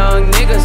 young nigga